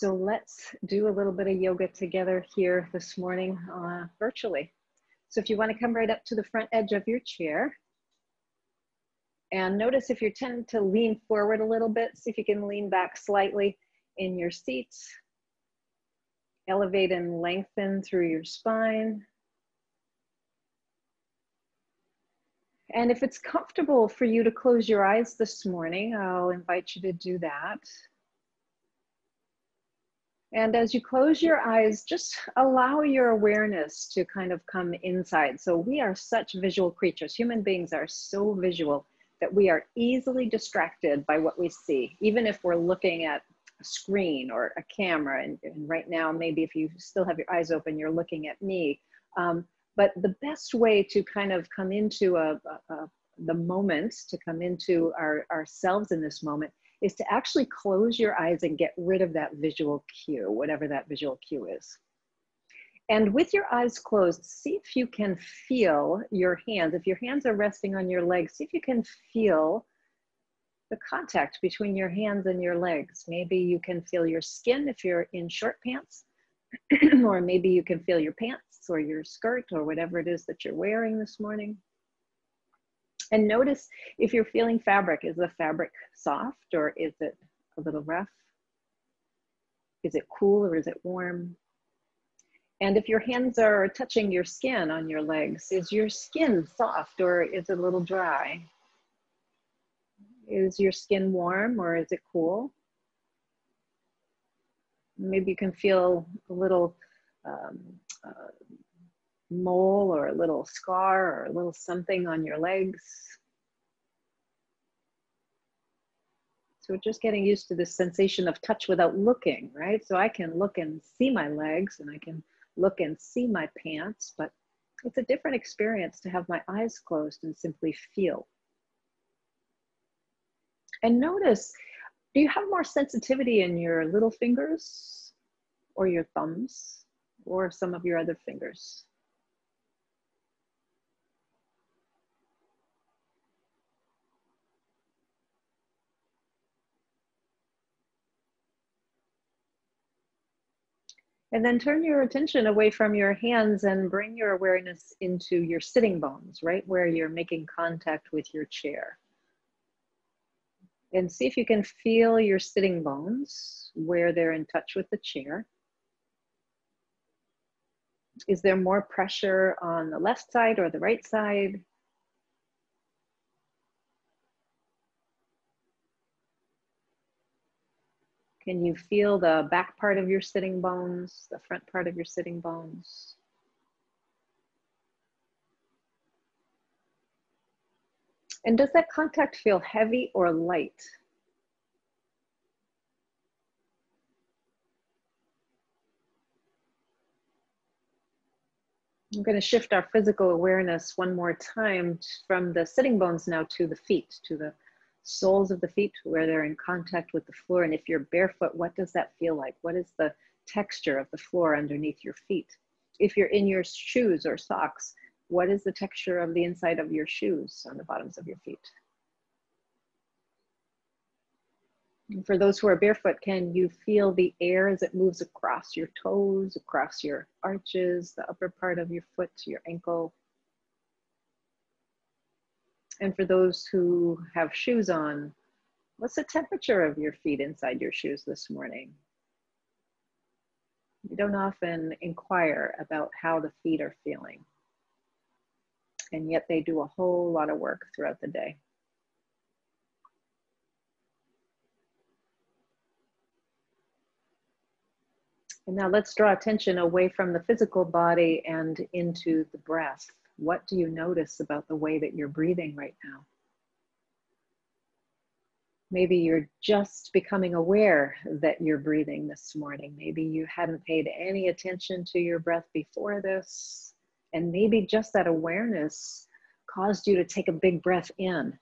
So let's do a little bit of yoga together here this morning uh, virtually. So if you wanna come right up to the front edge of your chair and notice if you tend to lean forward a little bit, see if you can lean back slightly in your seats. Elevate and lengthen through your spine. And if it's comfortable for you to close your eyes this morning, I'll invite you to do that. And as you close your eyes, just allow your awareness to kind of come inside. So we are such visual creatures. Human beings are so visual that we are easily distracted by what we see, even if we're looking at a screen or a camera. And, and right now, maybe if you still have your eyes open, you're looking at me. Um, but the best way to kind of come into a, a, a the moment, to come into our, ourselves in this moment, is to actually close your eyes and get rid of that visual cue, whatever that visual cue is. And with your eyes closed, see if you can feel your hands. If your hands are resting on your legs, see if you can feel the contact between your hands and your legs. Maybe you can feel your skin if you're in short pants, or maybe you can feel your pants or your skirt or whatever it is that you're wearing this morning. And notice if you're feeling fabric, is the fabric soft or is it a little rough? Is it cool or is it warm? And if your hands are touching your skin on your legs, is your skin soft or is it a little dry? Is your skin warm or is it cool? Maybe you can feel a little um, uh, mole or a little scar or a little something on your legs. So we're just getting used to this sensation of touch without looking, right? So I can look and see my legs and I can look and see my pants, but it's a different experience to have my eyes closed and simply feel. And notice, do you have more sensitivity in your little fingers or your thumbs or some of your other fingers? And then turn your attention away from your hands and bring your awareness into your sitting bones, right where you're making contact with your chair. And see if you can feel your sitting bones where they're in touch with the chair. Is there more pressure on the left side or the right side? Can you feel the back part of your sitting bones, the front part of your sitting bones? And does that contact feel heavy or light? I'm going to shift our physical awareness one more time from the sitting bones now to the feet, to the soles of the feet where they're in contact with the floor. And if you're barefoot, what does that feel like? What is the texture of the floor underneath your feet? If you're in your shoes or socks, what is the texture of the inside of your shoes on the bottoms of your feet? And for those who are barefoot, can you feel the air as it moves across your toes, across your arches, the upper part of your foot, your ankle, and for those who have shoes on, what's the temperature of your feet inside your shoes this morning? We don't often inquire about how the feet are feeling. And yet they do a whole lot of work throughout the day. And now let's draw attention away from the physical body and into the breath. What do you notice about the way that you're breathing right now? Maybe you're just becoming aware that you're breathing this morning. Maybe you hadn't paid any attention to your breath before this. And maybe just that awareness caused you to take a big breath in.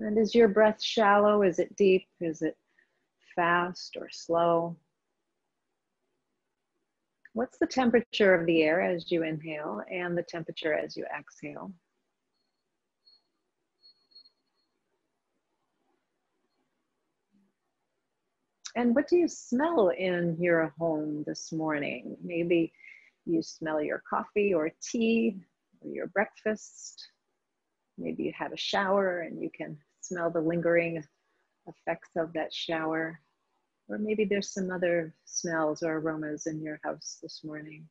And is your breath shallow? Is it deep? Is it fast or slow? What's the temperature of the air as you inhale and the temperature as you exhale? And what do you smell in your home this morning? Maybe you smell your coffee or tea or your breakfast. Maybe you had a shower and you can smell the lingering effects of that shower. Or maybe there's some other smells or aromas in your house this morning.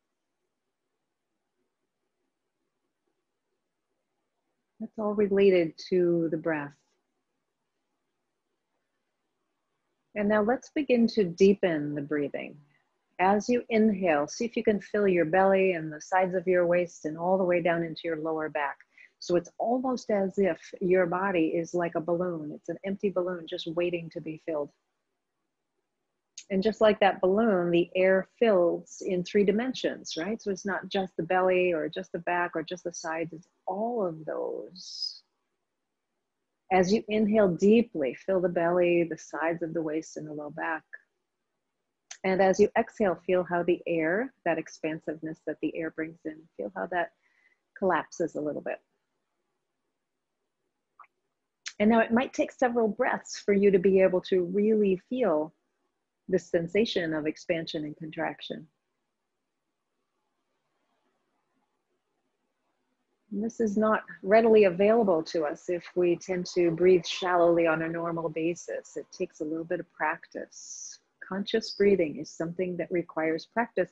That's all related to the breath. And now let's begin to deepen the breathing. As you inhale, see if you can fill your belly and the sides of your waist and all the way down into your lower back. So it's almost as if your body is like a balloon. It's an empty balloon just waiting to be filled. And just like that balloon, the air fills in three dimensions, right? So it's not just the belly or just the back or just the sides, it's all of those. As you inhale deeply, fill the belly, the sides of the waist, and the low back. And as you exhale, feel how the air, that expansiveness that the air brings in, feel how that collapses a little bit. And now it might take several breaths for you to be able to really feel the sensation of expansion and contraction. And this is not readily available to us if we tend to breathe shallowly on a normal basis. It takes a little bit of practice. Conscious breathing is something that requires practice.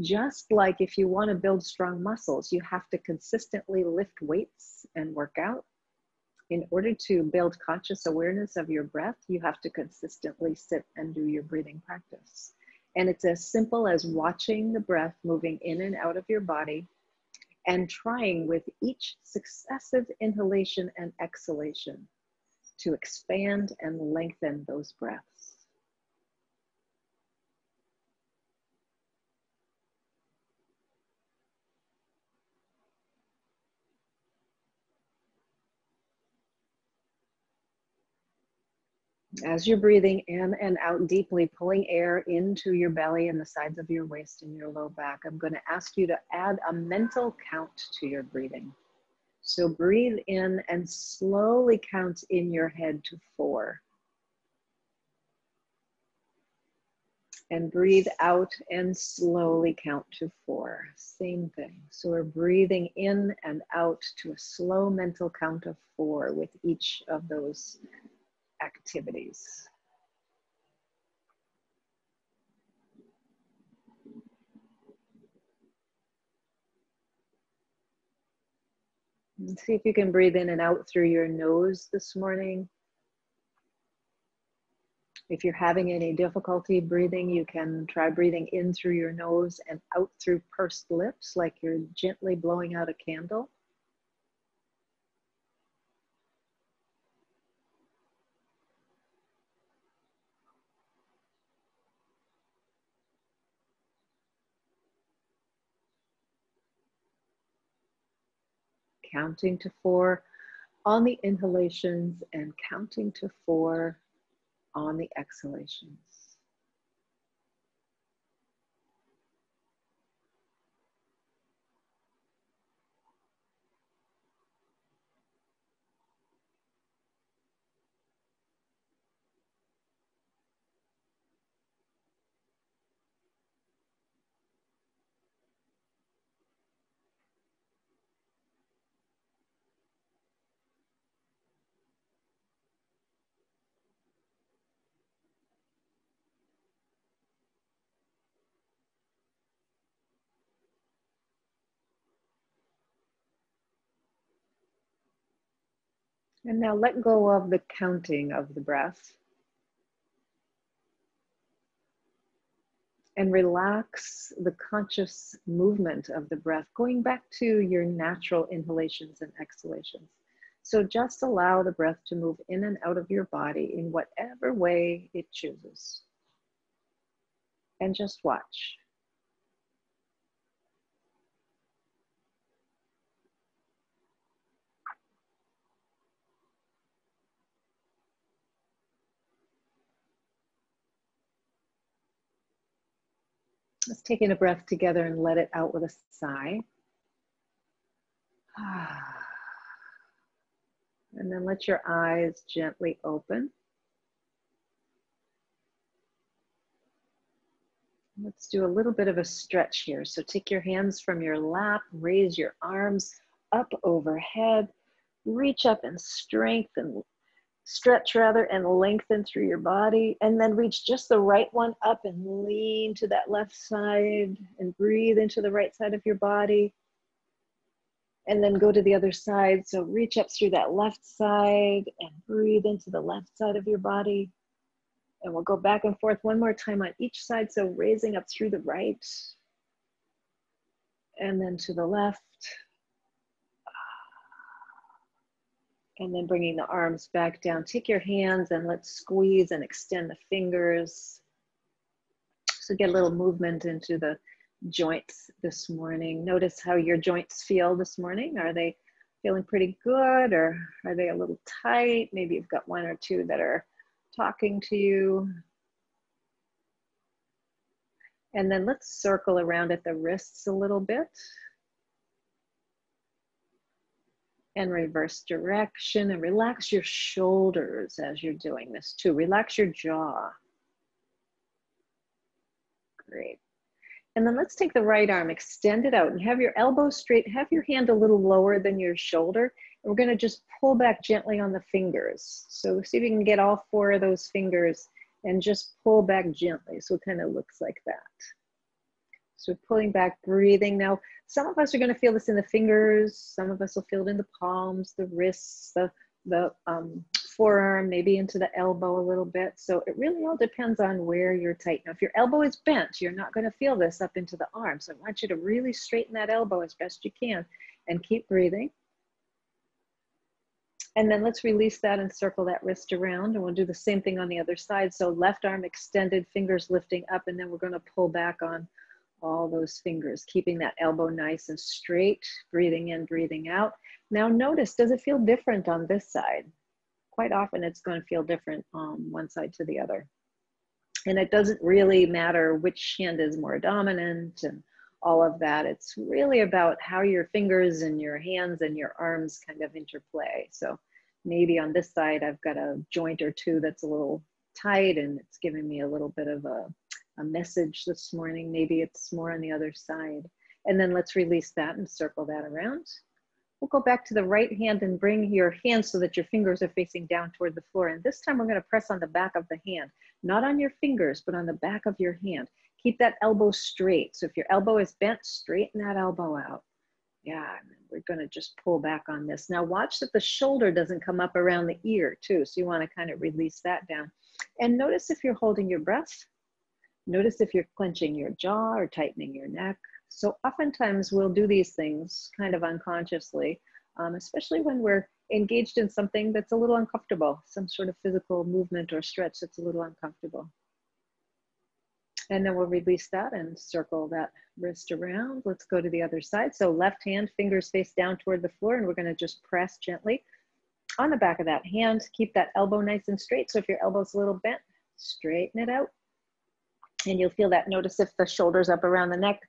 Just like if you want to build strong muscles, you have to consistently lift weights and work out. In order to build conscious awareness of your breath, you have to consistently sit and do your breathing practice. And it's as simple as watching the breath moving in and out of your body and trying with each successive inhalation and exhalation to expand and lengthen those breaths. As you're breathing in and out deeply, pulling air into your belly and the sides of your waist and your low back, I'm going to ask you to add a mental count to your breathing. So breathe in and slowly count in your head to four. And breathe out and slowly count to four. Same thing. So we're breathing in and out to a slow mental count of four with each of those activities. And see if you can breathe in and out through your nose this morning. If you're having any difficulty breathing, you can try breathing in through your nose and out through pursed lips, like you're gently blowing out a candle. Counting to four on the inhalations and counting to four on the exhalations. And now let go of the counting of the breath. And relax the conscious movement of the breath, going back to your natural inhalations and exhalations. So just allow the breath to move in and out of your body in whatever way it chooses. And just watch. Take in a breath together and let it out with a sigh. And then let your eyes gently open. Let's do a little bit of a stretch here. So take your hands from your lap, raise your arms up overhead, reach up and strengthen, stretch rather, and lengthen through your body. And then reach just the right one up and lean to that left side and breathe into the right side of your body. And then go to the other side. So reach up through that left side and breathe into the left side of your body. And we'll go back and forth one more time on each side. So raising up through the right and then to the left. And then bringing the arms back down. Take your hands and let's squeeze and extend the fingers. So get a little movement into the joints this morning. Notice how your joints feel this morning. Are they feeling pretty good or are they a little tight? Maybe you've got one or two that are talking to you. And then let's circle around at the wrists a little bit. And reverse direction and relax your shoulders as you're doing this too. Relax your jaw. Great. And then let's take the right arm, extend it out and have your elbow straight. Have your hand a little lower than your shoulder And we're gonna just pull back gently on the fingers. So see if you can get all four of those fingers and just pull back gently. So it kind of looks like that. So pulling back, breathing. Now, some of us are gonna feel this in the fingers. Some of us will feel it in the palms, the wrists, the, the um, forearm, maybe into the elbow a little bit. So it really all depends on where you're tight. Now, if your elbow is bent, you're not gonna feel this up into the arm. So I want you to really straighten that elbow as best you can and keep breathing. And then let's release that and circle that wrist around. And we'll do the same thing on the other side. So left arm extended, fingers lifting up, and then we're gonna pull back on all those fingers, keeping that elbow nice and straight, breathing in, breathing out. Now notice, does it feel different on this side? Quite often it's gonna feel different on one side to the other. And it doesn't really matter which hand is more dominant and all of that. It's really about how your fingers and your hands and your arms kind of interplay. So maybe on this side, I've got a joint or two that's a little tight and it's giving me a little bit of a, a message this morning. Maybe it's more on the other side. And then let's release that and circle that around. We'll go back to the right hand and bring your hands so that your fingers are facing down toward the floor. And this time we're gonna press on the back of the hand, not on your fingers, but on the back of your hand. Keep that elbow straight. So if your elbow is bent, straighten that elbow out. Yeah, we're gonna just pull back on this. Now watch that the shoulder doesn't come up around the ear too. So you wanna kind of release that down. And notice if you're holding your breath. Notice if you're clenching your jaw or tightening your neck. So oftentimes we'll do these things kind of unconsciously, um, especially when we're engaged in something that's a little uncomfortable, some sort of physical movement or stretch that's a little uncomfortable. And then we'll release that and circle that wrist around. Let's go to the other side. So left hand, fingers face down toward the floor, and we're gonna just press gently on the back of that hand. Keep that elbow nice and straight. So if your elbow's a little bent, straighten it out. And you'll feel that. Notice if the shoulder's up around the neck,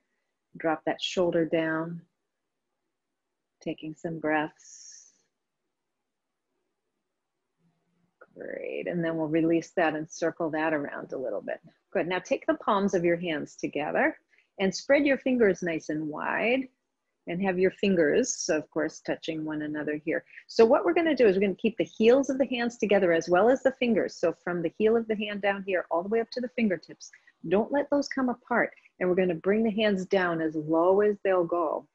drop that shoulder down. Taking some breaths. Great, and then we'll release that and circle that around a little bit. Good, now take the palms of your hands together and spread your fingers nice and wide and have your fingers, of course, touching one another here. So what we're gonna do is we're gonna keep the heels of the hands together as well as the fingers. So from the heel of the hand down here, all the way up to the fingertips. Don't let those come apart. And we're gonna bring the hands down as low as they'll go,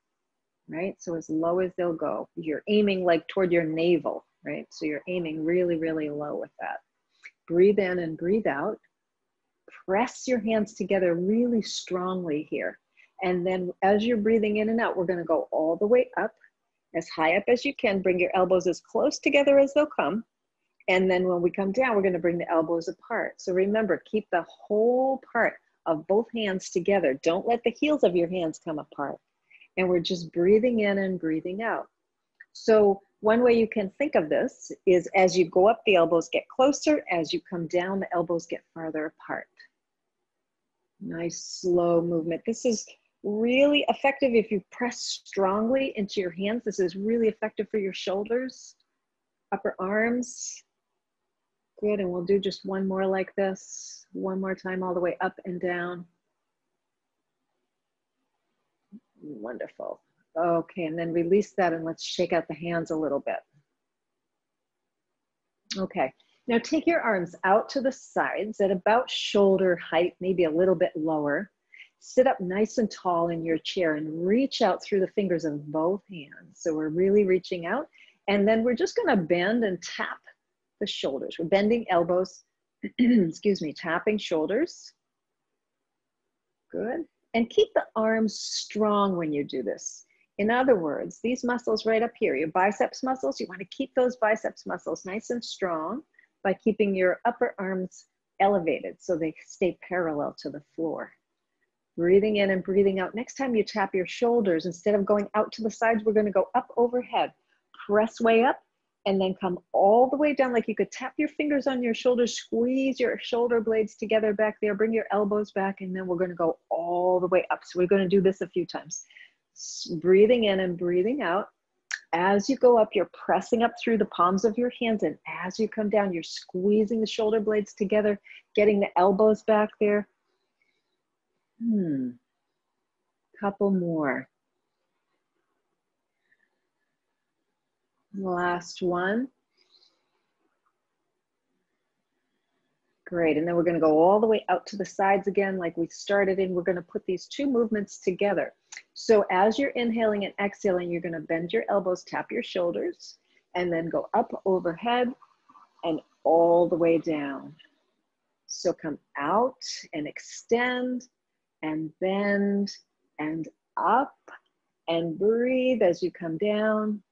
right? So as low as they'll go. You're aiming like toward your navel, right? So you're aiming really, really low with that. Breathe in and breathe out press your hands together really strongly here. And then as you're breathing in and out, we're gonna go all the way up, as high up as you can. Bring your elbows as close together as they'll come. And then when we come down, we're gonna bring the elbows apart. So remember, keep the whole part of both hands together. Don't let the heels of your hands come apart. And we're just breathing in and breathing out. So one way you can think of this is as you go up, the elbows get closer. As you come down, the elbows get farther apart. Nice slow movement. This is really effective if you press strongly into your hands. This is really effective for your shoulders, upper arms. Good, and we'll do just one more like this. One more time all the way up and down. Wonderful. Okay, and then release that and let's shake out the hands a little bit. Okay, now take your arms out to the sides at about shoulder height, maybe a little bit lower. Sit up nice and tall in your chair and reach out through the fingers of both hands. So we're really reaching out. And then we're just gonna bend and tap the shoulders. We're bending elbows, excuse me, tapping shoulders. Good. And keep the arms strong when you do this. In other words, these muscles right up here, your biceps muscles, you want to keep those biceps muscles nice and strong by keeping your upper arms elevated so they stay parallel to the floor. Breathing in and breathing out. Next time you tap your shoulders, instead of going out to the sides, we're going to go up overhead. Press way up and then come all the way down like you could tap your fingers on your shoulders, squeeze your shoulder blades together back there, bring your elbows back, and then we're going to go all the way up. So we're going to do this a few times breathing in and breathing out. As you go up, you're pressing up through the palms of your hands. And as you come down, you're squeezing the shoulder blades together, getting the elbows back there. Hmm. Couple more. Last one. Great, and then we're gonna go all the way out to the sides again like we started in. We're gonna put these two movements together. So as you're inhaling and exhaling, you're gonna bend your elbows, tap your shoulders, and then go up overhead and all the way down. So come out and extend and bend and up and breathe as you come down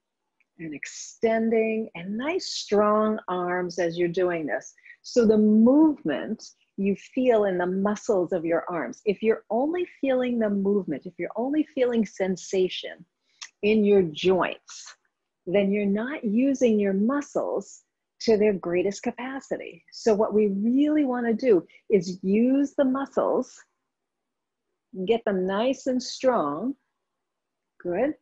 and extending and nice strong arms as you're doing this. So the movement you feel in the muscles of your arms, if you're only feeling the movement, if you're only feeling sensation in your joints, then you're not using your muscles to their greatest capacity. So what we really want to do is use the muscles, get them nice and strong. Good.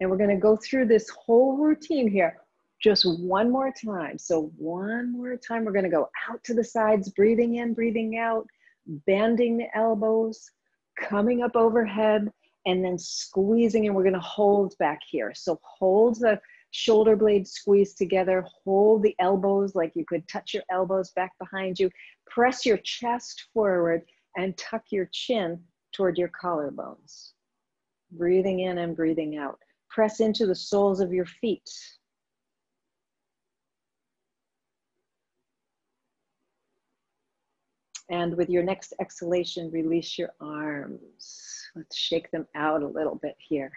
And we're going to go through this whole routine here just one more time. So one more time, we're gonna go out to the sides, breathing in, breathing out, bending the elbows, coming up overhead, and then squeezing, and we're gonna hold back here. So hold the shoulder blades squeezed together, hold the elbows like you could touch your elbows back behind you, press your chest forward, and tuck your chin toward your collarbones. Breathing in and breathing out. Press into the soles of your feet. And with your next exhalation, release your arms. Let's shake them out a little bit here.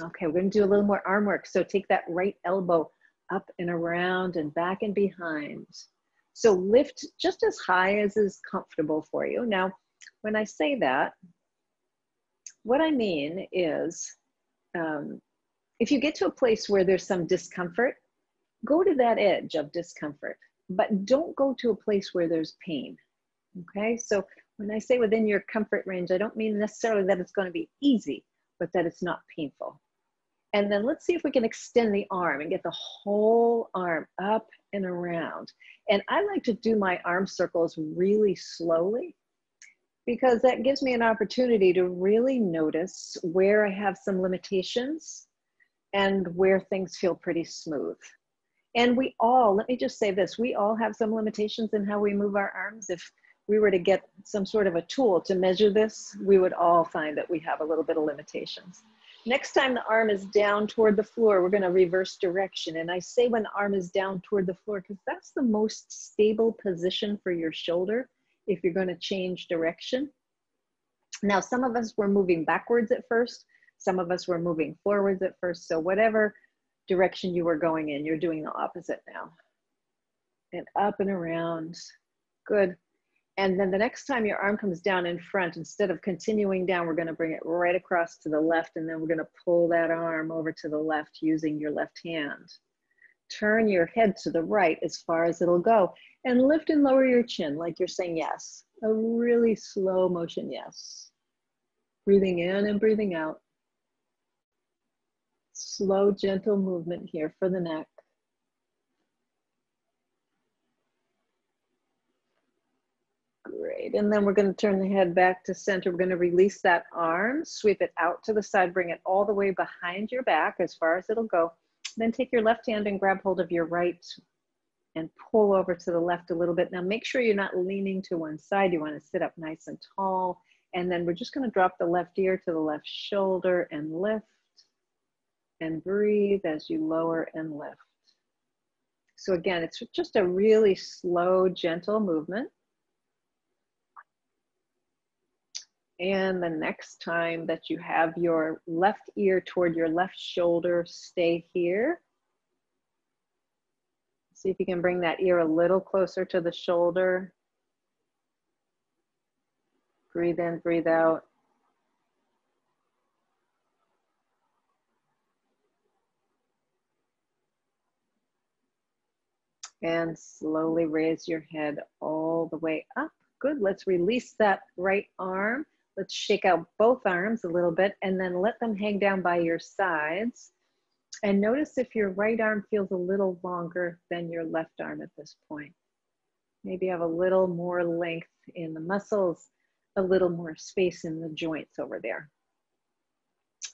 Okay, we're gonna do a little more arm work. So take that right elbow up and around and back and behind. So lift just as high as is comfortable for you. Now, when I say that, what I mean is um, if you get to a place where there's some discomfort, go to that edge of discomfort but don't go to a place where there's pain. Okay, so when I say within your comfort range, I don't mean necessarily that it's going to be easy, but that it's not painful. And then let's see if we can extend the arm and get the whole arm up and around. And I like to do my arm circles really slowly because that gives me an opportunity to really notice where I have some limitations and where things feel pretty smooth. And we all, let me just say this, we all have some limitations in how we move our arms. If we were to get some sort of a tool to measure this, we would all find that we have a little bit of limitations. Next time the arm is down toward the floor, we're gonna reverse direction. And I say when the arm is down toward the floor, because that's the most stable position for your shoulder if you're gonna change direction. Now, some of us were moving backwards at first. Some of us were moving forwards at first. So whatever direction you were going in. You're doing the opposite now. And up and around. Good. And then the next time your arm comes down in front, instead of continuing down, we're going to bring it right across to the left. And then we're going to pull that arm over to the left using your left hand. Turn your head to the right as far as it'll go. And lift and lower your chin like you're saying yes. A really slow motion yes. Breathing in and breathing out. Slow, gentle movement here for the neck. Great. And then we're going to turn the head back to center. We're going to release that arm, sweep it out to the side, bring it all the way behind your back as far as it'll go. Then take your left hand and grab hold of your right and pull over to the left a little bit. Now make sure you're not leaning to one side. You want to sit up nice and tall. And then we're just going to drop the left ear to the left shoulder and lift and breathe as you lower and lift. So again, it's just a really slow, gentle movement. And the next time that you have your left ear toward your left shoulder, stay here. See if you can bring that ear a little closer to the shoulder. Breathe in, breathe out. And slowly raise your head all the way up. Good, let's release that right arm Let's shake out both arms a little bit and then let them hang down by your sides. And notice if your right arm feels a little longer than your left arm at this point. Maybe have a little more length in the muscles, a little more space in the joints over there.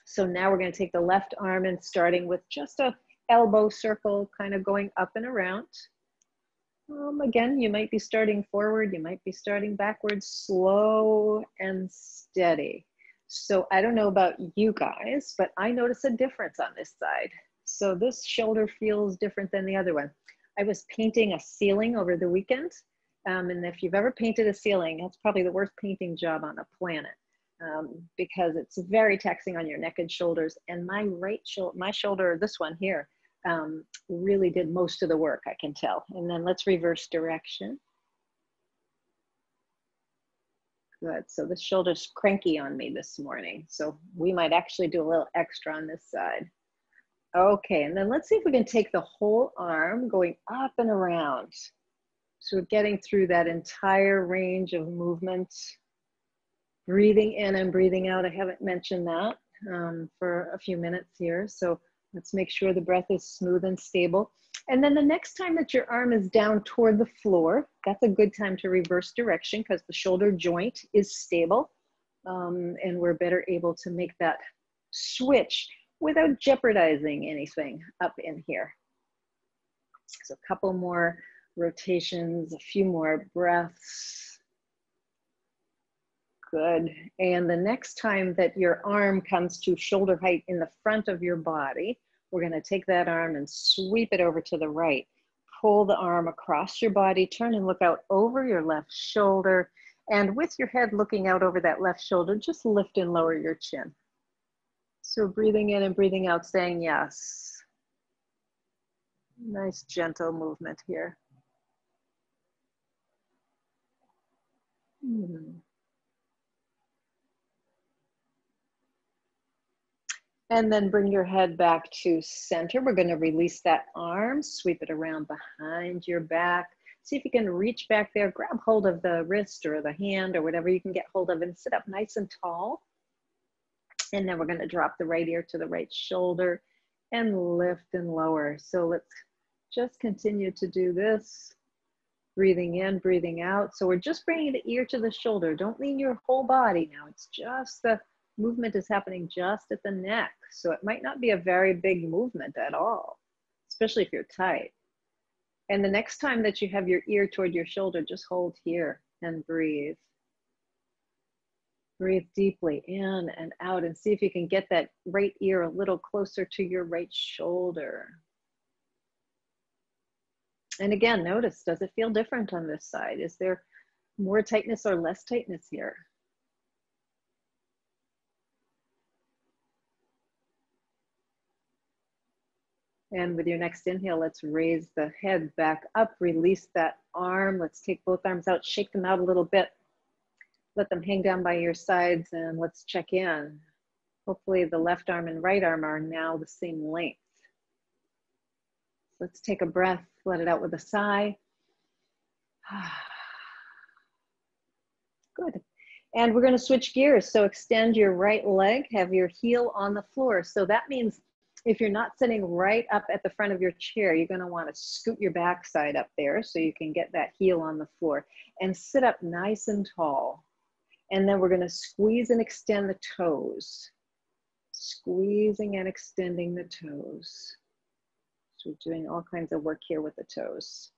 So now we're gonna take the left arm and starting with just a elbow circle, kind of going up and around. Um, again, you might be starting forward, you might be starting backwards, slow and steady. So I don't know about you guys, but I notice a difference on this side. So this shoulder feels different than the other one. I was painting a ceiling over the weekend. Um, and if you've ever painted a ceiling, that's probably the worst painting job on the planet um, because it's very taxing on your neck and shoulders. And my right shoulder, my shoulder, this one here, um, really did most of the work, I can tell. And then let's reverse direction. Good, so the shoulder's cranky on me this morning. So we might actually do a little extra on this side. Okay, and then let's see if we can take the whole arm going up and around. So getting through that entire range of movement. Breathing in and breathing out. I haven't mentioned that um, for a few minutes here. So Let's make sure the breath is smooth and stable. And then the next time that your arm is down toward the floor, that's a good time to reverse direction because the shoulder joint is stable. Um, and we're better able to make that switch without jeopardizing anything up in here. So a couple more rotations, a few more breaths. Good. And the next time that your arm comes to shoulder height in the front of your body, we're going to take that arm and sweep it over to the right. Pull the arm across your body, turn and look out over your left shoulder. And with your head looking out over that left shoulder, just lift and lower your chin. So breathing in and breathing out, saying yes. Nice gentle movement here. Hmm. And then bring your head back to center. We're gonna release that arm, sweep it around behind your back. See if you can reach back there, grab hold of the wrist or the hand or whatever you can get hold of and sit up nice and tall. And then we're gonna drop the right ear to the right shoulder and lift and lower. So let's just continue to do this. Breathing in, breathing out. So we're just bringing the ear to the shoulder. Don't lean your whole body now. It's just the movement is happening just at the neck. So it might not be a very big movement at all, especially if you're tight. And the next time that you have your ear toward your shoulder, just hold here and breathe. Breathe deeply in and out and see if you can get that right ear a little closer to your right shoulder. And again, notice, does it feel different on this side? Is there more tightness or less tightness here? And with your next inhale, let's raise the head back up, release that arm. Let's take both arms out, shake them out a little bit. Let them hang down by your sides and let's check in. Hopefully the left arm and right arm are now the same length. Let's take a breath, let it out with a sigh. Good. And we're gonna switch gears. So extend your right leg, have your heel on the floor. So that means if you're not sitting right up at the front of your chair, you're gonna wanna scoot your backside up there so you can get that heel on the floor and sit up nice and tall. And then we're gonna squeeze and extend the toes. Squeezing and extending the toes. So we're doing all kinds of work here with the toes.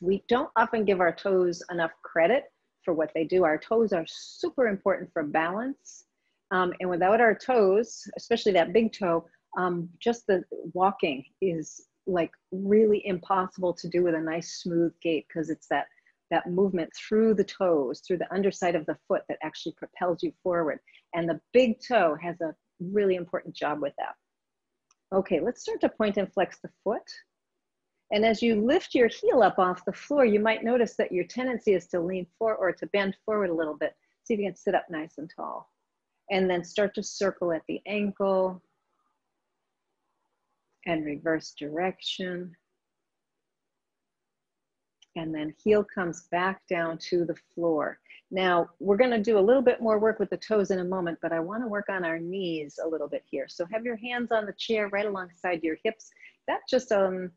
We don't often give our toes enough credit for what they do. Our toes are super important for balance um, and without our toes, especially that big toe, um, just the walking is like really impossible to do with a nice smooth gait because it's that that movement through the toes, through the underside of the foot that actually propels you forward. And the big toe has a really important job with that. Okay, let's start to point and flex the foot. And as you lift your heel up off the floor, you might notice that your tendency is to lean forward or to bend forward a little bit. See if you can sit up nice and tall and then start to circle at the ankle and reverse direction. And then heel comes back down to the floor. Now, we're gonna do a little bit more work with the toes in a moment, but I wanna work on our knees a little bit here. So have your hands on the chair right alongside your hips. That just, um,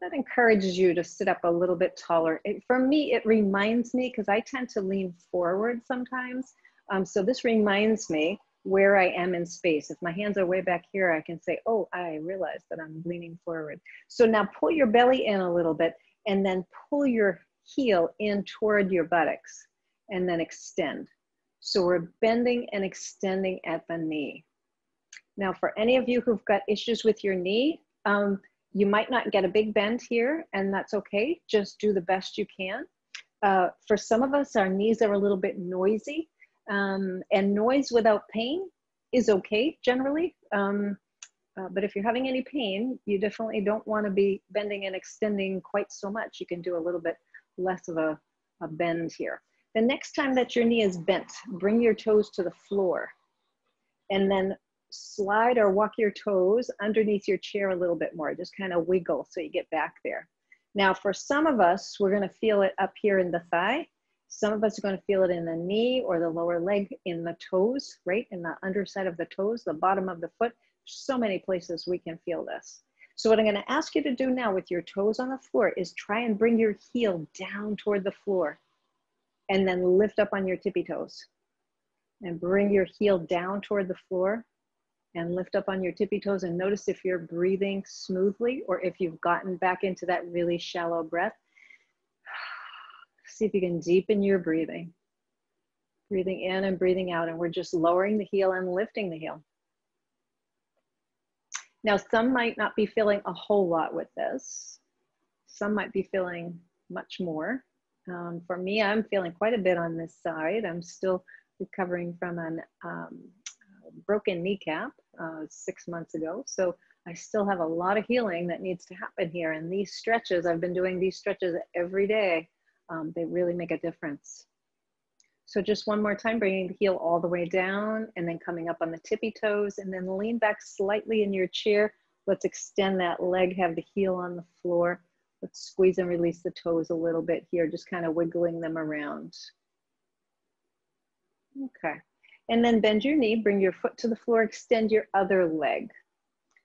that encourages you to sit up a little bit taller. It, for me, it reminds me, because I tend to lean forward sometimes, um, so this reminds me where I am in space. If my hands are way back here, I can say, oh, I realize that I'm leaning forward. So now pull your belly in a little bit and then pull your heel in toward your buttocks and then extend. So we're bending and extending at the knee. Now for any of you who've got issues with your knee, um, you might not get a big bend here and that's okay. Just do the best you can. Uh, for some of us, our knees are a little bit noisy. Um, and noise without pain is okay generally. Um, uh, but if you're having any pain, you definitely don't want to be bending and extending quite so much. You can do a little bit less of a, a bend here. The next time that your knee is bent, bring your toes to the floor and then slide or walk your toes underneath your chair a little bit more. Just kind of wiggle so you get back there. Now, for some of us, we're going to feel it up here in the thigh. Some of us are going to feel it in the knee or the lower leg, in the toes, right? In the underside of the toes, the bottom of the foot. So many places we can feel this. So what I'm going to ask you to do now with your toes on the floor is try and bring your heel down toward the floor and then lift up on your tippy toes and bring your heel down toward the floor and lift up on your tippy toes and notice if you're breathing smoothly or if you've gotten back into that really shallow breath See if you can deepen your breathing. Breathing in and breathing out, and we're just lowering the heel and lifting the heel. Now, some might not be feeling a whole lot with this. Some might be feeling much more. Um, for me, I'm feeling quite a bit on this side. I'm still recovering from an um, broken kneecap uh, six months ago. So I still have a lot of healing that needs to happen here. And these stretches, I've been doing these stretches every day um, they really make a difference. So just one more time, bringing the heel all the way down and then coming up on the tippy toes and then lean back slightly in your chair. Let's extend that leg, have the heel on the floor. Let's squeeze and release the toes a little bit here, just kind of wiggling them around. Okay. And then bend your knee, bring your foot to the floor, extend your other leg.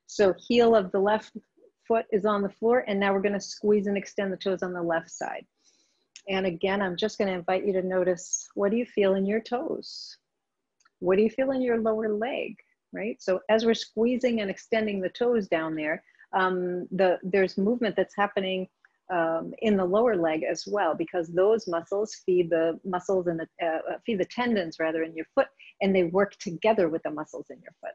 So heel of the left foot is on the floor, and now we're gonna squeeze and extend the toes on the left side. And again, I'm just going to invite you to notice what do you feel in your toes? What do you feel in your lower leg, right? So as we're squeezing and extending the toes down there, um, the, there's movement that's happening um, in the lower leg as well because those muscles feed the muscles and the uh, uh, feed the tendons rather in your foot and they work together with the muscles in your foot.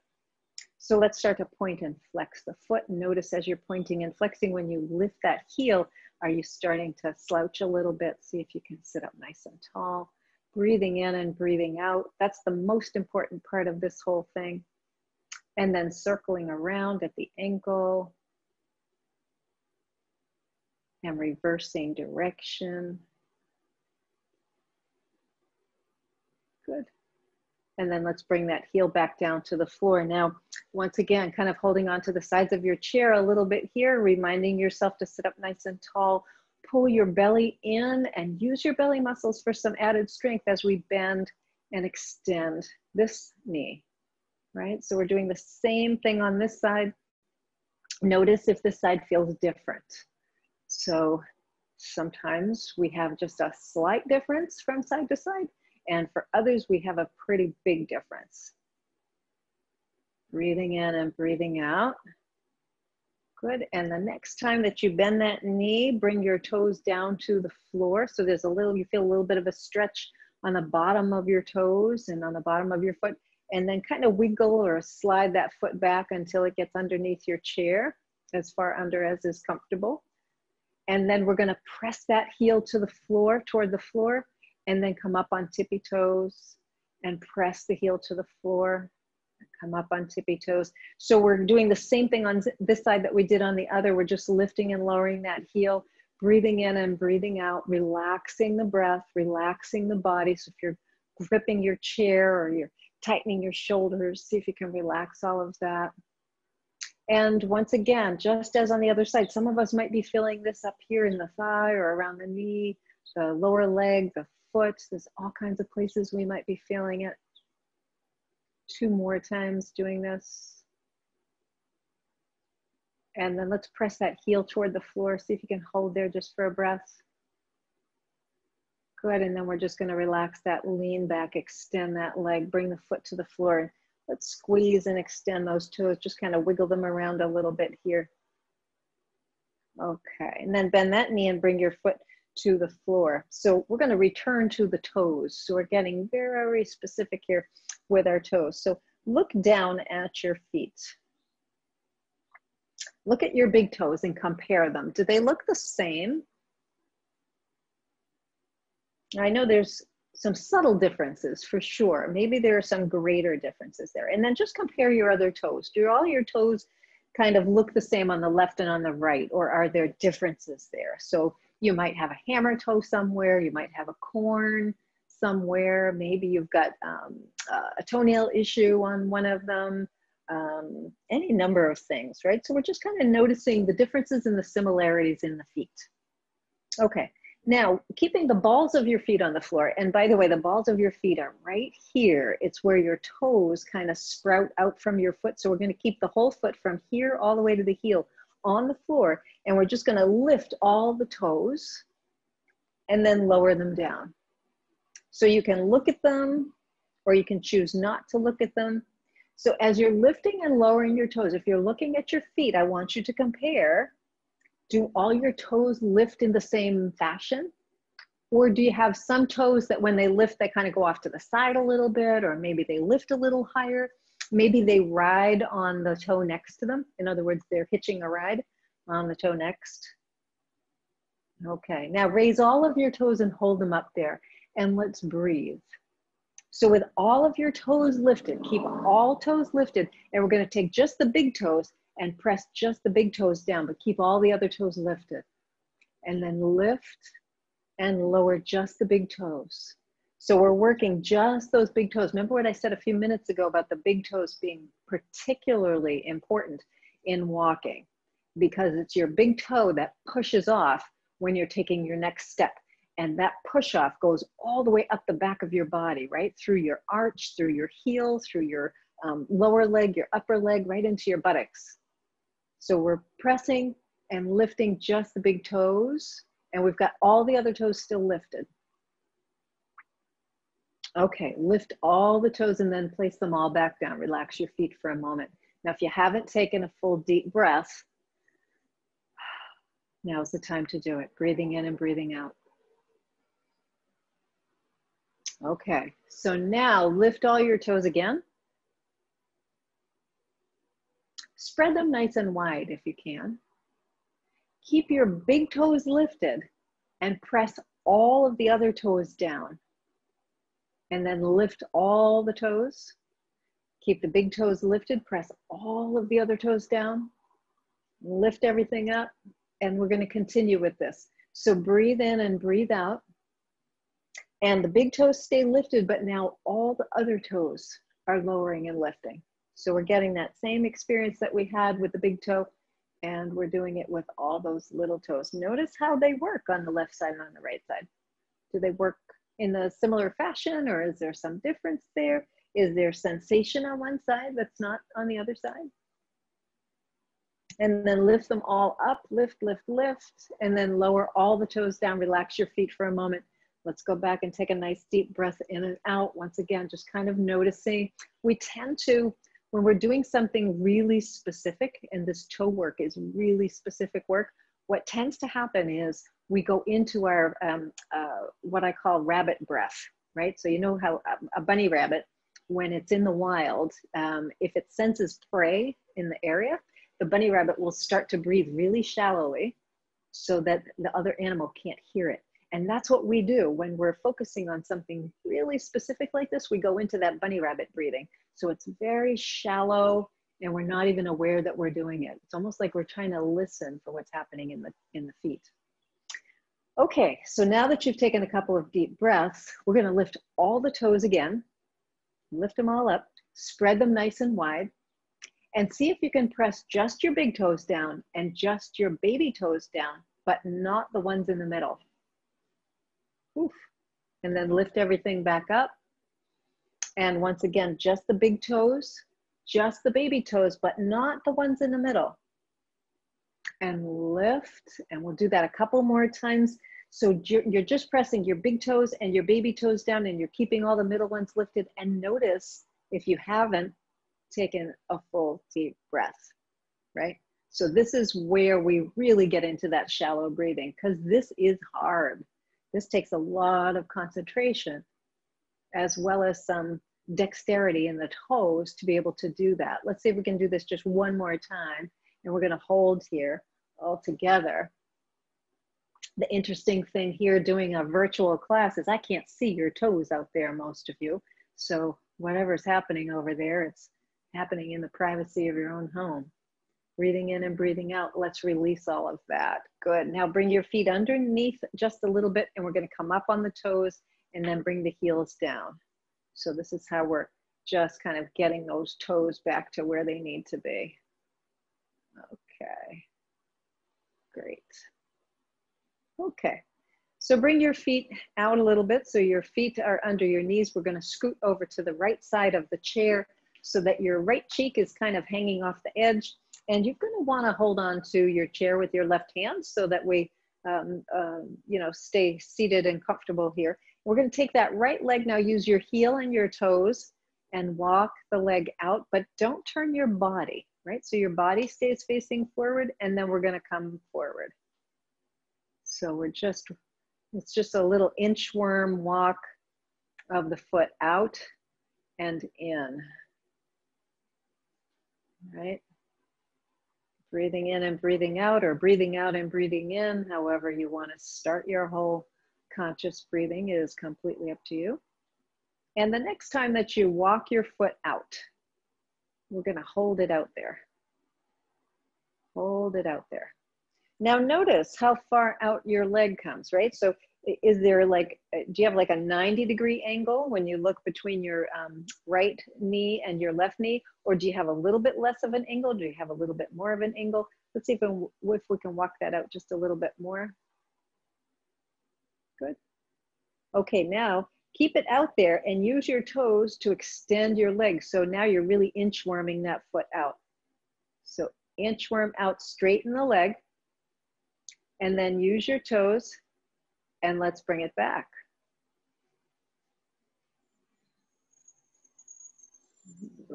So let's start to point and flex the foot. Notice as you're pointing and flexing when you lift that heel, are you starting to slouch a little bit? See if you can sit up nice and tall. Breathing in and breathing out. That's the most important part of this whole thing. And then circling around at the ankle and reversing direction. Good. And then let's bring that heel back down to the floor. Now, once again, kind of holding on to the sides of your chair a little bit here, reminding yourself to sit up nice and tall. Pull your belly in and use your belly muscles for some added strength as we bend and extend this knee. right? So we're doing the same thing on this side. Notice if this side feels different. So sometimes we have just a slight difference from side to side, and for others, we have a pretty big difference. Breathing in and breathing out. Good, and the next time that you bend that knee, bring your toes down to the floor. So there's a little, you feel a little bit of a stretch on the bottom of your toes and on the bottom of your foot and then kind of wiggle or slide that foot back until it gets underneath your chair as far under as is comfortable. And then we're gonna press that heel to the floor, toward the floor, and then come up on tippy toes and press the heel to the floor, come up on tippy toes. So we're doing the same thing on this side that we did on the other. We're just lifting and lowering that heel, breathing in and breathing out, relaxing the breath, relaxing the body. So if you're gripping your chair or you're tightening your shoulders, see if you can relax all of that. And once again, just as on the other side, some of us might be feeling this up here in the thigh or around the knee, the lower leg, the foot. There's all kinds of places we might be feeling it. Two more times doing this. And then let's press that heel toward the floor. See if you can hold there just for a breath. Good, and then we're just gonna relax that, lean back, extend that leg, bring the foot to the floor. Let's squeeze and extend those toes, just kind of wiggle them around a little bit here. Okay, and then bend that knee and bring your foot to the floor. So we're gonna return to the toes. So we're getting very specific here with our toes. So look down at your feet. Look at your big toes and compare them. Do they look the same? I know there's some subtle differences for sure. Maybe there are some greater differences there. And then just compare your other toes. Do all your toes kind of look the same on the left and on the right, or are there differences there? So you might have a hammer toe somewhere, you might have a corn somewhere, maybe you've got um, a toenail issue on one of them, um, any number of things, right? So we're just kind of noticing the differences and the similarities in the feet. Okay, now, keeping the balls of your feet on the floor, and by the way, the balls of your feet are right here. It's where your toes kind of sprout out from your foot. So we're going to keep the whole foot from here all the way to the heel on the floor. And we're just going to lift all the toes and then lower them down. So you can look at them or you can choose not to look at them. So as you're lifting and lowering your toes, if you're looking at your feet, I want you to compare do all your toes lift in the same fashion? Or do you have some toes that when they lift, they kind of go off to the side a little bit, or maybe they lift a little higher? Maybe they ride on the toe next to them. In other words, they're hitching a ride on the toe next. Okay, now raise all of your toes and hold them up there, and let's breathe. So with all of your toes lifted, keep all toes lifted, and we're gonna take just the big toes and press just the big toes down, but keep all the other toes lifted. And then lift and lower just the big toes. So we're working just those big toes. Remember what I said a few minutes ago about the big toes being particularly important in walking because it's your big toe that pushes off when you're taking your next step. And that push off goes all the way up the back of your body, right? Through your arch, through your heel, through your um, lower leg, your upper leg, right into your buttocks. So we're pressing and lifting just the big toes, and we've got all the other toes still lifted. Okay, lift all the toes and then place them all back down. Relax your feet for a moment. Now, if you haven't taken a full deep breath, now's the time to do it. Breathing in and breathing out. Okay, so now lift all your toes again. Spread them nice and wide if you can. Keep your big toes lifted and press all of the other toes down. And then lift all the toes. Keep the big toes lifted, press all of the other toes down. Lift everything up, and we're going to continue with this. So breathe in and breathe out. And the big toes stay lifted, but now all the other toes are lowering and lifting. So we're getting that same experience that we had with the big toe and we're doing it with all those little toes. Notice how they work on the left side and on the right side. Do they work in a similar fashion or is there some difference there? Is there sensation on one side that's not on the other side? And then lift them all up, lift, lift, lift, and then lower all the toes down. Relax your feet for a moment. Let's go back and take a nice deep breath in and out. Once again, just kind of noticing. We tend to, when we're doing something really specific, and this toe work is really specific work, what tends to happen is we go into our, um, uh, what I call rabbit breath, right? So you know how a bunny rabbit, when it's in the wild, um, if it senses prey in the area, the bunny rabbit will start to breathe really shallowly so that the other animal can't hear it. And that's what we do when we're focusing on something really specific like this. We go into that bunny rabbit breathing. So it's very shallow and we're not even aware that we're doing it. It's almost like we're trying to listen for what's happening in the, in the feet. Okay, so now that you've taken a couple of deep breaths, we're gonna lift all the toes again, lift them all up, spread them nice and wide, and see if you can press just your big toes down and just your baby toes down, but not the ones in the middle. Oof. And then lift everything back up. And once again, just the big toes, just the baby toes, but not the ones in the middle. And lift, and we'll do that a couple more times. So you're just pressing your big toes and your baby toes down and you're keeping all the middle ones lifted. And notice if you haven't taken a full deep breath, right? So this is where we really get into that shallow breathing because this is hard. This takes a lot of concentration as well as some dexterity in the toes to be able to do that. Let's see if we can do this just one more time. And we're gonna hold here all together. The interesting thing here doing a virtual class is I can't see your toes out there, most of you. So whatever's happening over there, it's happening in the privacy of your own home. Breathing in and breathing out, let's release all of that. Good. Now bring your feet underneath just a little bit and we're going to come up on the toes and then bring the heels down. So this is how we're just kind of getting those toes back to where they need to be. Okay. Great. Okay. So bring your feet out a little bit so your feet are under your knees. We're going to scoot over to the right side of the chair so that your right cheek is kind of hanging off the edge and you're going to want to hold on to your chair with your left hand so that we, um, uh, you know, stay seated and comfortable here. We're going to take that right leg now, use your heel and your toes and walk the leg out, but don't turn your body, right? So your body stays facing forward and then we're going to come forward. So we're just, it's just a little inchworm walk of the foot out and in, right? breathing in and breathing out, or breathing out and breathing in, however you want to start your whole conscious breathing is completely up to you. And the next time that you walk your foot out, we're going to hold it out there. Hold it out there. Now notice how far out your leg comes, right? So is there like uh, do you have like a 90 degree angle when you look between your um, right knee and your left knee or do you have a little bit less of an angle do you have a little bit more of an angle let's see if, if we can walk that out just a little bit more good okay now keep it out there and use your toes to extend your legs so now you're really inchworming that foot out so inchworm out straighten the leg and then use your toes and let's bring it back.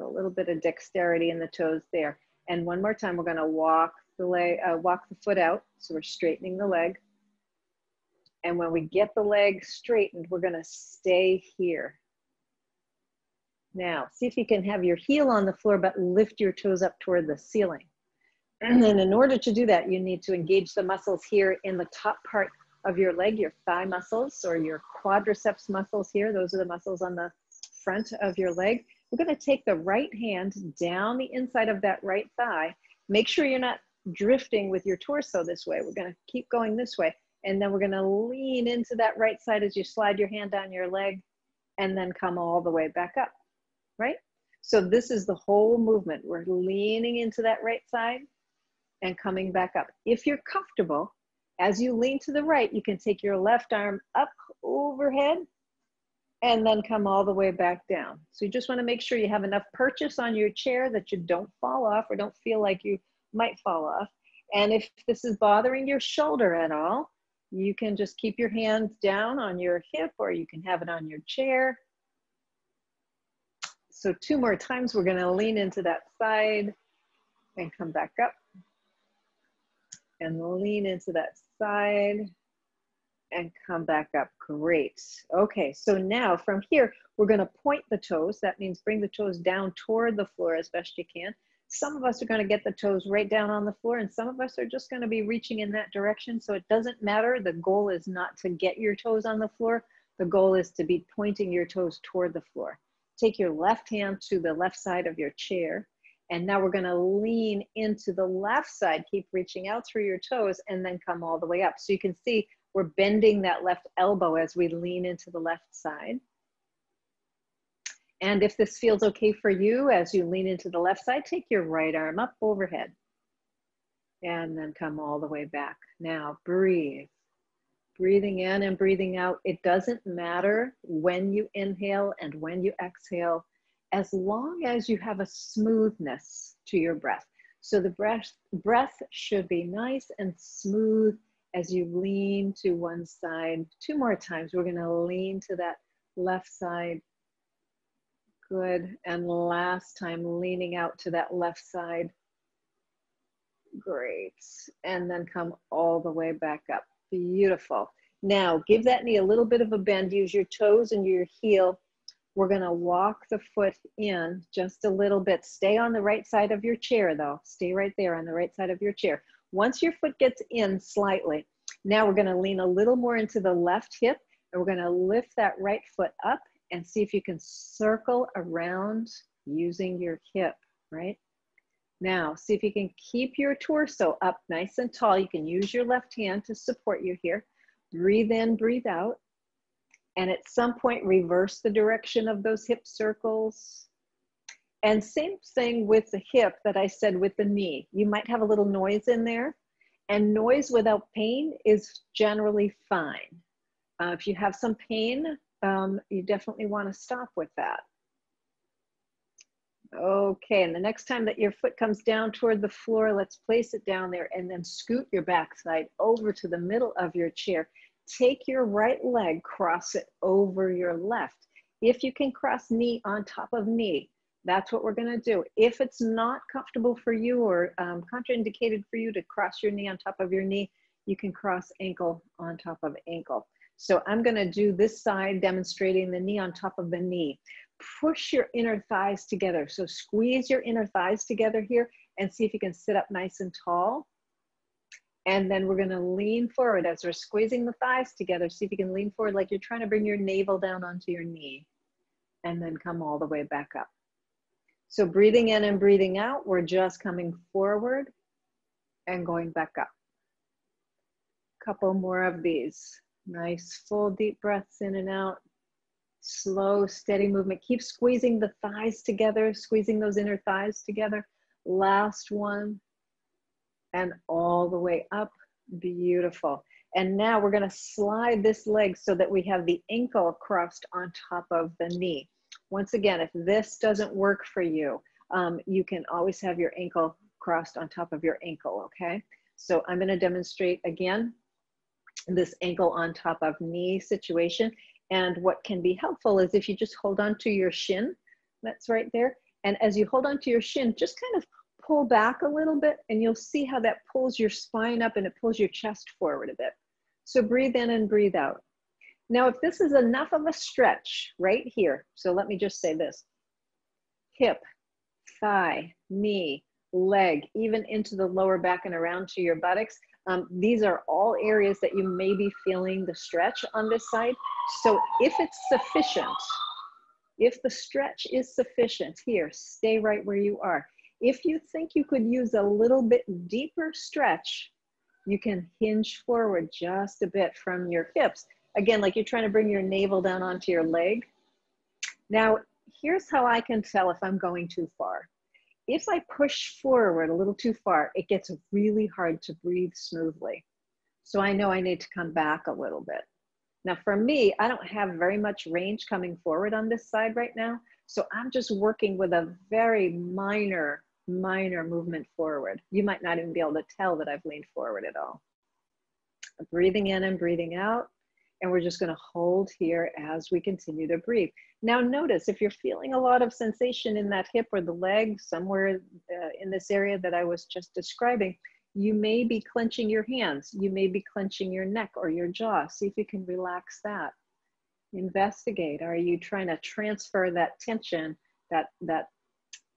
A little bit of dexterity in the toes there. And one more time, we're gonna walk the leg, uh, walk the foot out. So we're straightening the leg. And when we get the leg straightened, we're gonna stay here. Now, see if you can have your heel on the floor, but lift your toes up toward the ceiling. And then in order to do that, you need to engage the muscles here in the top part of your leg, your thigh muscles or your quadriceps muscles here. Those are the muscles on the front of your leg. We're to take the right hand down the inside of that right thigh. Make sure you're not drifting with your torso this way. We're to keep going this way. And then we're going to lean into that right side as you slide your hand down your leg and then come all the way back up, right? So this is the whole movement. We're leaning into that right side and coming back up. If you're comfortable, as you lean to the right, you can take your left arm up overhead and then come all the way back down. So you just wanna make sure you have enough purchase on your chair that you don't fall off or don't feel like you might fall off. And if this is bothering your shoulder at all, you can just keep your hands down on your hip or you can have it on your chair. So two more times, we're gonna lean into that side and come back up and lean into that side and come back up. Great. Okay, so now from here, we're gonna point the toes. That means bring the toes down toward the floor as best you can. Some of us are gonna get the toes right down on the floor and some of us are just gonna be reaching in that direction. So it doesn't matter. The goal is not to get your toes on the floor. The goal is to be pointing your toes toward the floor. Take your left hand to the left side of your chair. And now we're gonna lean into the left side, keep reaching out through your toes and then come all the way up. So you can see we're bending that left elbow as we lean into the left side. And if this feels okay for you as you lean into the left side, take your right arm up overhead and then come all the way back. Now breathe. Breathing in and breathing out. It doesn't matter when you inhale and when you exhale, as long as you have a smoothness to your breath. So the breath, breath should be nice and smooth as you lean to one side. Two more times. We're going to lean to that left side. Good. And last time, leaning out to that left side. Great. And then come all the way back up. Beautiful. Now, give that knee a little bit of a bend. Use your toes and your heel. We're going to walk the foot in just a little bit. Stay on the right side of your chair, though. Stay right there on the right side of your chair. Once your foot gets in slightly, now we're gonna lean a little more into the left hip and we're gonna lift that right foot up and see if you can circle around using your hip, right? Now, see if you can keep your torso up nice and tall. You can use your left hand to support you here. Breathe in, breathe out. And at some point, reverse the direction of those hip circles. And same thing with the hip that I said with the knee. You might have a little noise in there, and noise without pain is generally fine. Uh, if you have some pain, um, you definitely want to stop with that. Okay, and the next time that your foot comes down toward the floor, let's place it down there and then scoot your backside over to the middle of your chair. Take your right leg, cross it over your left. If you can cross knee on top of knee, that's what we're gonna do. If it's not comfortable for you or um, contraindicated for you to cross your knee on top of your knee, you can cross ankle on top of ankle. So I'm gonna do this side demonstrating the knee on top of the knee. Push your inner thighs together. So squeeze your inner thighs together here and see if you can sit up nice and tall. And then we're gonna lean forward as we're squeezing the thighs together. See if you can lean forward like you're trying to bring your navel down onto your knee. And then come all the way back up. So breathing in and breathing out, we're just coming forward and going back up. Couple more of these. Nice full deep breaths in and out. Slow, steady movement. Keep squeezing the thighs together, squeezing those inner thighs together. Last one. And all the way up. Beautiful. And now we're going to slide this leg so that we have the ankle crossed on top of the knee. Once again, if this doesn't work for you, um, you can always have your ankle crossed on top of your ankle, okay? So I'm gonna demonstrate again this ankle on top of knee situation. And what can be helpful is if you just hold on to your shin, that's right there. And as you hold on to your shin, just kind of pull back a little bit and you'll see how that pulls your spine up and it pulls your chest forward a bit. So breathe in and breathe out. Now, if this is enough of a stretch right here, so let me just say this hip, thigh, knee, leg, even into the lower back and around to your buttocks. Um, these are all areas that you may be feeling the stretch on this side. So if it's sufficient, if the stretch is sufficient here, stay right where you are. If you think you could use a little bit deeper stretch, you can hinge forward just a bit from your hips Again, like you're trying to bring your navel down onto your leg. Now, here's how I can tell if I'm going too far. If I push forward a little too far, it gets really hard to breathe smoothly. So I know I need to come back a little bit. Now for me, I don't have very much range coming forward on this side right now. So I'm just working with a very minor, minor movement forward. You might not even be able to tell that I've leaned forward at all. Breathing in and breathing out. And we're just gonna hold here as we continue to breathe. Now notice if you're feeling a lot of sensation in that hip or the leg, somewhere uh, in this area that I was just describing, you may be clenching your hands. You may be clenching your neck or your jaw. See if you can relax that. Investigate. Are you trying to transfer that tension, that, that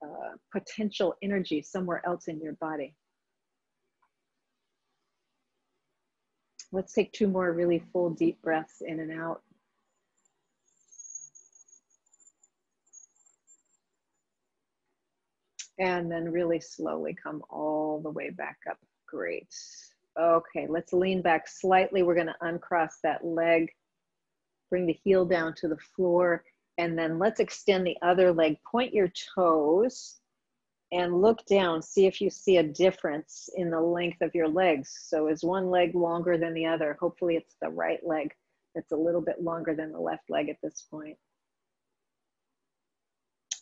uh, potential energy somewhere else in your body? Let's take two more really full deep breaths in and out. And then really slowly come all the way back up. Great. Okay, let's lean back slightly. We're gonna uncross that leg, bring the heel down to the floor, and then let's extend the other leg. Point your toes and look down. See if you see a difference in the length of your legs. So is one leg longer than the other? Hopefully it's the right leg that's a little bit longer than the left leg at this point.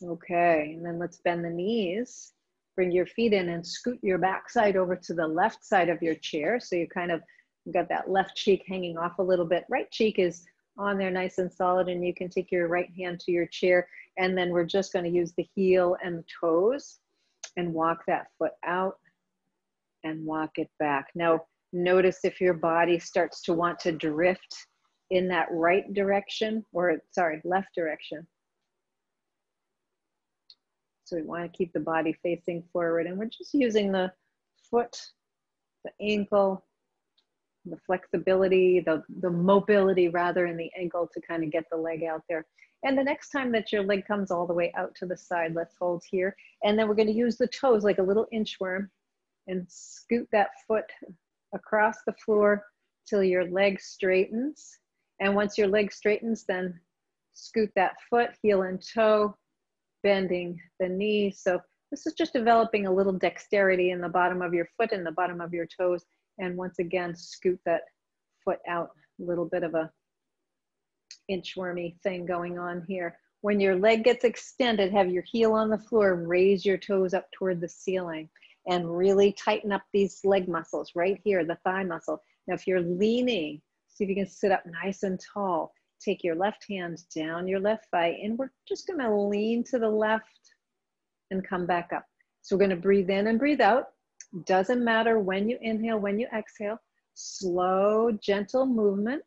Okay, and then let's bend the knees bring your feet in and scoot your backside over to the left side of your chair. So you kind of got that left cheek hanging off a little bit. Right cheek is on there nice and solid and you can take your right hand to your chair and then we're just gonna use the heel and the toes and walk that foot out and walk it back. Now notice if your body starts to want to drift in that right direction or sorry, left direction. So we want to keep the body facing forward and we're just using the foot, the ankle, the flexibility, the, the mobility rather in the ankle to kind of get the leg out there. And the next time that your leg comes all the way out to the side, let's hold here. And then we're gonna use the toes like a little inchworm and scoot that foot across the floor till your leg straightens. And once your leg straightens, then scoot that foot, heel and toe, bending the knee. So this is just developing a little dexterity in the bottom of your foot and the bottom of your toes. And once again, scoot that foot out, a little bit of a inchwormy thing going on here. When your leg gets extended, have your heel on the floor, raise your toes up toward the ceiling and really tighten up these leg muscles right here, the thigh muscle. Now, if you're leaning, see if you can sit up nice and tall take your left hand down your left thigh and we're just gonna lean to the left and come back up. So we're gonna breathe in and breathe out. Doesn't matter when you inhale, when you exhale, slow, gentle movement.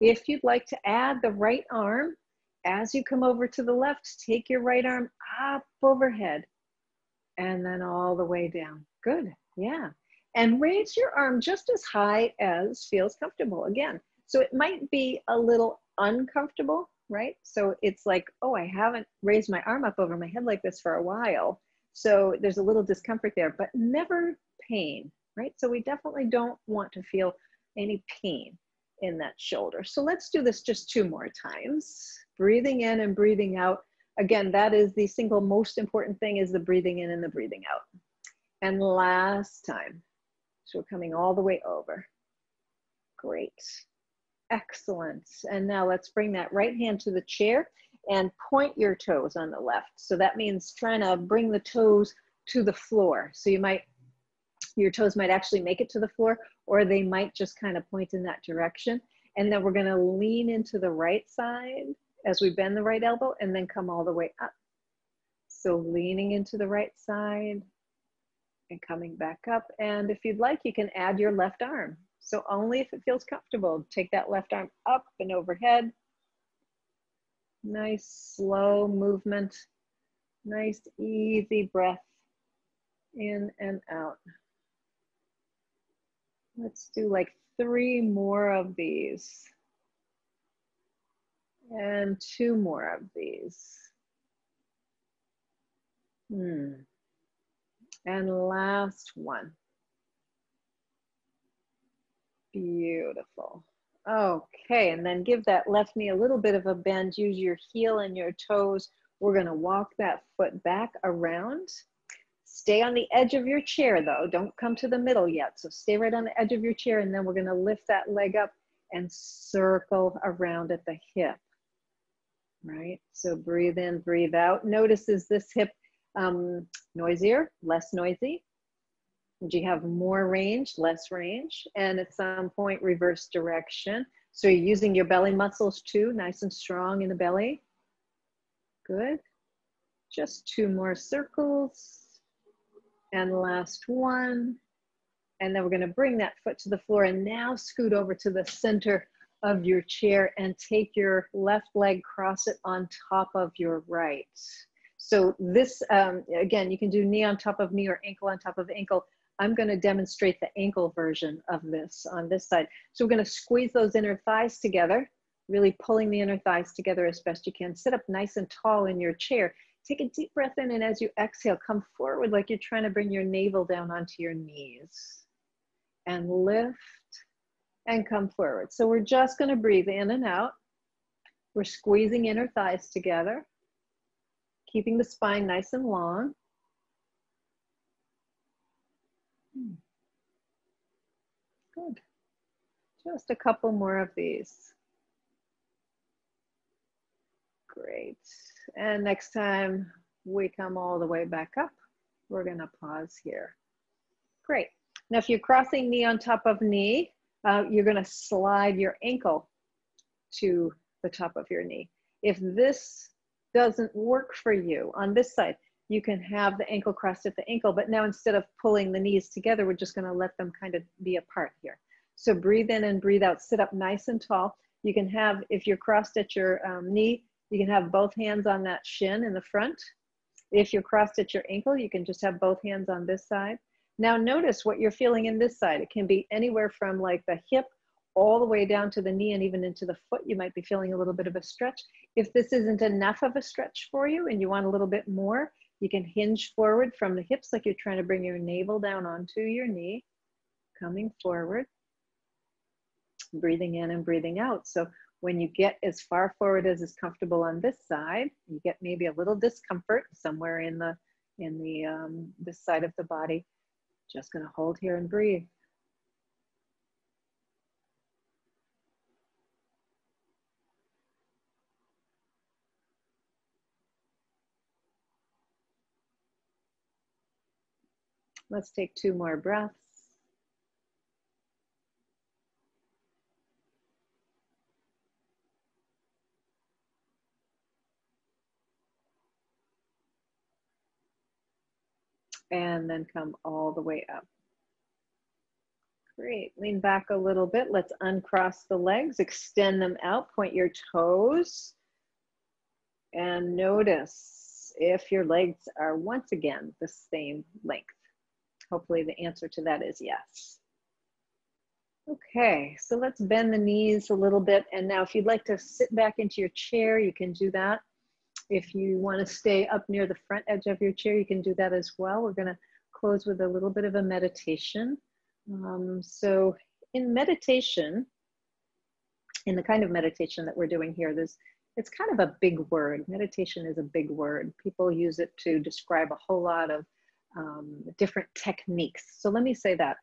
If you'd like to add the right arm, as you come over to the left, take your right arm up overhead and then all the way down. Good, yeah. And raise your arm just as high as feels comfortable. Again, so it might be a little uncomfortable, right? So it's like, oh, I haven't raised my arm up over my head like this for a while. So there's a little discomfort there, but never pain, right? So we definitely don't want to feel any pain in that shoulder. So let's do this just two more times. Breathing in and breathing out. Again, that is the single most important thing is the breathing in and the breathing out. And last time. So we're coming all the way over. Great. Excellent. And now let's bring that right hand to the chair and point your toes on the left. So that means trying to bring the toes to the floor. So you might, your toes might actually make it to the floor or they might just kind of point in that direction. And then we're gonna lean into the right side as we bend the right elbow and then come all the way up. So leaning into the right side and coming back up. And if you'd like, you can add your left arm. So only if it feels comfortable, take that left arm up and overhead. Nice slow movement. Nice easy breath in and out. Let's do like three more of these. And two more of these. Hmm. And last one. Beautiful. Okay, and then give that left knee a little bit of a bend. Use your heel and your toes. We're gonna walk that foot back around. Stay on the edge of your chair though. Don't come to the middle yet. So stay right on the edge of your chair and then we're gonna lift that leg up and circle around at the hip, right? So breathe in, breathe out. Notice is this hip um, noisier, less noisy? Do you have more range, less range? And at some point, reverse direction. So you're using your belly muscles too, nice and strong in the belly. Good. Just two more circles. And last one. And then we're gonna bring that foot to the floor and now scoot over to the center of your chair and take your left leg, cross it on top of your right. So this, um, again, you can do knee on top of knee or ankle on top of ankle. I'm gonna demonstrate the ankle version of this on this side. So we're gonna squeeze those inner thighs together, really pulling the inner thighs together as best you can. Sit up nice and tall in your chair. Take a deep breath in and as you exhale, come forward like you're trying to bring your navel down onto your knees. And lift and come forward. So we're just gonna breathe in and out. We're squeezing inner thighs together, keeping the spine nice and long. Good. Just a couple more of these. Great. And next time we come all the way back up, we're gonna pause here. Great. Now, if you're crossing knee on top of knee, uh, you're gonna slide your ankle to the top of your knee. If this doesn't work for you on this side, you can have the ankle crossed at the ankle, but now instead of pulling the knees together, we're just gonna let them kind of be apart here. So breathe in and breathe out, sit up nice and tall. You can have, if you're crossed at your um, knee, you can have both hands on that shin in the front. If you're crossed at your ankle, you can just have both hands on this side. Now notice what you're feeling in this side. It can be anywhere from like the hip all the way down to the knee and even into the foot. You might be feeling a little bit of a stretch. If this isn't enough of a stretch for you and you want a little bit more, you can hinge forward from the hips like you're trying to bring your navel down onto your knee, coming forward, breathing in and breathing out. So when you get as far forward as is comfortable on this side, you get maybe a little discomfort somewhere in the in the um, this side of the body. Just gonna hold here and breathe. Let's take two more breaths. And then come all the way up. Great, lean back a little bit. Let's uncross the legs, extend them out, point your toes, and notice if your legs are once again the same length. Hopefully the answer to that is yes. Okay, so let's bend the knees a little bit. And now if you'd like to sit back into your chair, you can do that. If you wanna stay up near the front edge of your chair, you can do that as well. We're gonna close with a little bit of a meditation. Um, so in meditation, in the kind of meditation that we're doing here, there's it's kind of a big word. Meditation is a big word. People use it to describe a whole lot of um, different techniques. So let me say that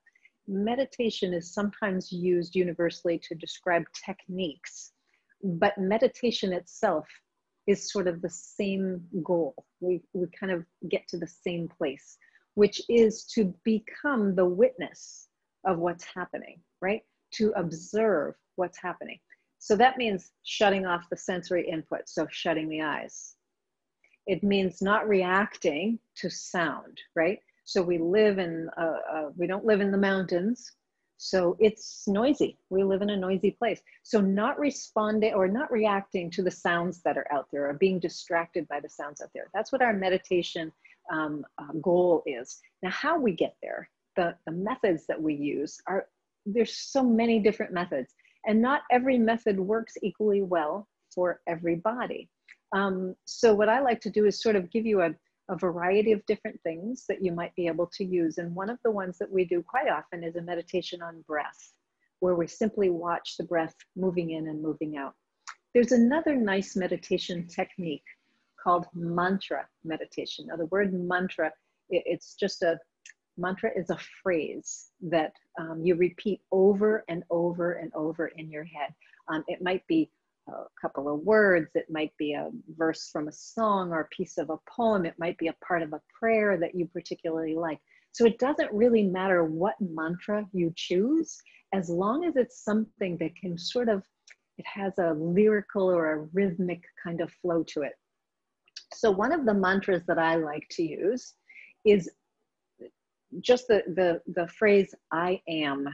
meditation is sometimes used universally to describe techniques, but meditation itself is sort of the same goal. We, we kind of get to the same place, which is to become the witness of what's happening, right? To observe what's happening. So that means shutting off the sensory input, so shutting the eyes, it means not reacting to sound, right? So we live in, uh, uh, we don't live in the mountains. So it's noisy. We live in a noisy place. So not responding or not reacting to the sounds that are out there or being distracted by the sounds out there. That's what our meditation um, uh, goal is. Now, how we get there, the, the methods that we use are, there's so many different methods and not every method works equally well for everybody. Um, so what I like to do is sort of give you a, a variety of different things that you might be able to use. And one of the ones that we do quite often is a meditation on breath, where we simply watch the breath moving in and moving out. There's another nice meditation technique called mantra meditation. Now the word mantra, it, it's just a, Mantra is a phrase that um, you repeat over and over and over in your head. Um, it might be a couple of words, it might be a verse from a song or a piece of a poem, it might be a part of a prayer that you particularly like. So it doesn't really matter what mantra you choose, as long as it's something that can sort of, it has a lyrical or a rhythmic kind of flow to it. So one of the mantras that I like to use is just the, the, the phrase, I am.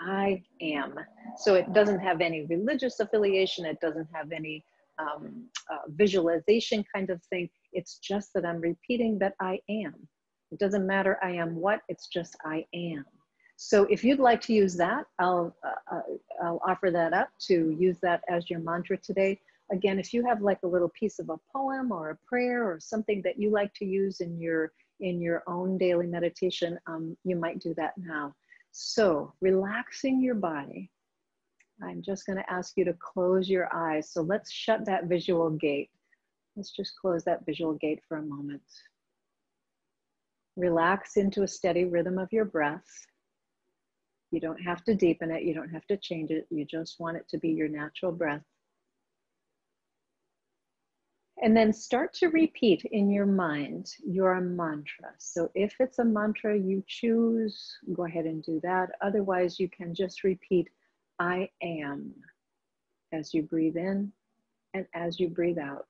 I am. So it doesn't have any religious affiliation. It doesn't have any um, uh, visualization kind of thing. It's just that I'm repeating that I am. It doesn't matter I am what, it's just I am. So if you'd like to use that, I'll, uh, uh I'll offer that up to use that as your mantra today. Again, if you have like a little piece of a poem or a prayer or something that you like to use in your in your own daily meditation, um, you might do that now. So, relaxing your body, I'm just going to ask you to close your eyes. So, let's shut that visual gate. Let's just close that visual gate for a moment. Relax into a steady rhythm of your breath. You don't have to deepen it, you don't have to change it. You just want it to be your natural breath. And then start to repeat in your mind your mantra. So if it's a mantra you choose, go ahead and do that. Otherwise, you can just repeat, I am, as you breathe in and as you breathe out.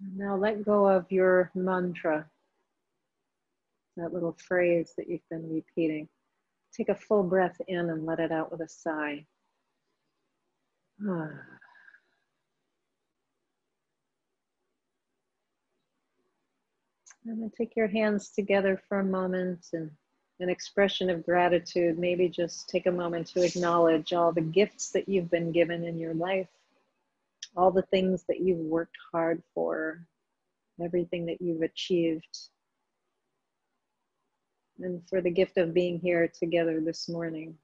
Now let go of your mantra, that little phrase that you've been repeating. Take a full breath in and let it out with a sigh. Ah. And then take your hands together for a moment and an expression of gratitude. Maybe just take a moment to acknowledge all the gifts that you've been given in your life all the things that you've worked hard for, everything that you've achieved, and for the gift of being here together this morning.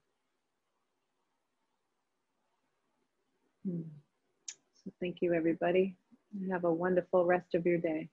Hmm. So, thank you, everybody. Have a wonderful rest of your day.